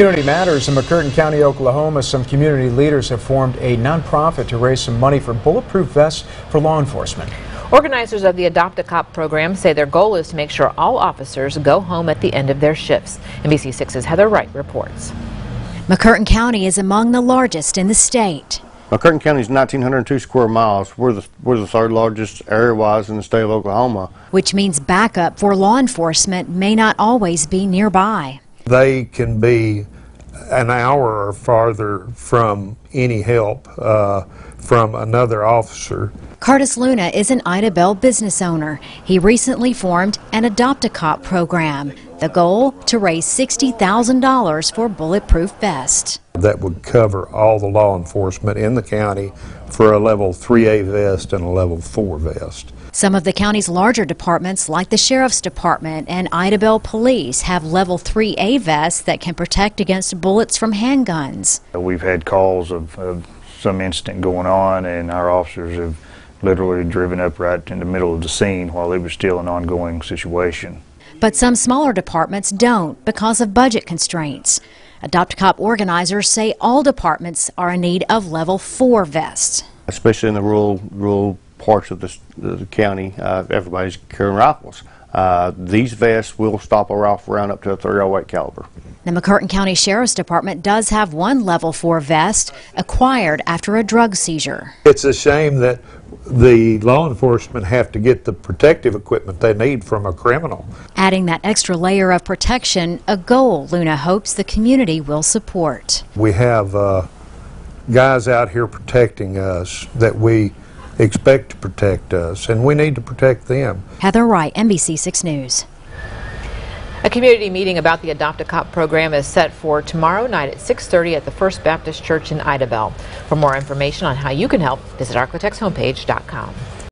Community Matters in McCurtain County, Oklahoma. Some community leaders have formed a nonprofit to raise some money for bulletproof vests for law enforcement. Organizers of the Adopt a Cop program say their goal is to make sure all officers go home at the end of their shifts. NBC6's Heather Wright reports. McCurtain County is among the largest in the state. McCurtain County is 1,902 square miles. We're the, we're the third largest area-wise in the state of Oklahoma. Which means backup for law enforcement may not always be nearby. They can be an hour or farther from any help uh, from another officer. Curtis Luna is an Idabel business owner. He recently formed an Adopt a Cop program. The goal to raise $60,000 for bulletproof vests. That would cover all the law enforcement in the county for a level 3A vest and a level 4 vest. Some of the county's larger departments, like the Sheriff's Department and Idabel Police, have level 3A vests that can protect against bullets from handguns. We've had calls of, of some incident going on, and our officers have literally driven up right in the middle of the scene while it was still an ongoing situation. But some smaller departments don't because of budget constraints. Adopt a Cop organizers say all departments are in need of level 4 vests. Especially in the rural, rural parts of the, the county, uh, everybody's carrying rifles. Uh, these vests will stop a rifle round up to a 308 caliber. The McCurtain County Sheriff's Department does have one level 4 vest acquired after a drug seizure. It's a shame that the law enforcement have to get the protective equipment they need from a criminal. Adding that extra layer of protection, a goal Luna hopes the community will support. We have uh, guys out here protecting us that we expect to protect us, and we need to protect them. Heather Wright, NBC6 News. A community meeting about the Adopt a Cop program is set for tomorrow night at 6.30 at the First Baptist Church in Idabel. For more information on how you can help, visit Arklatex homepage.com.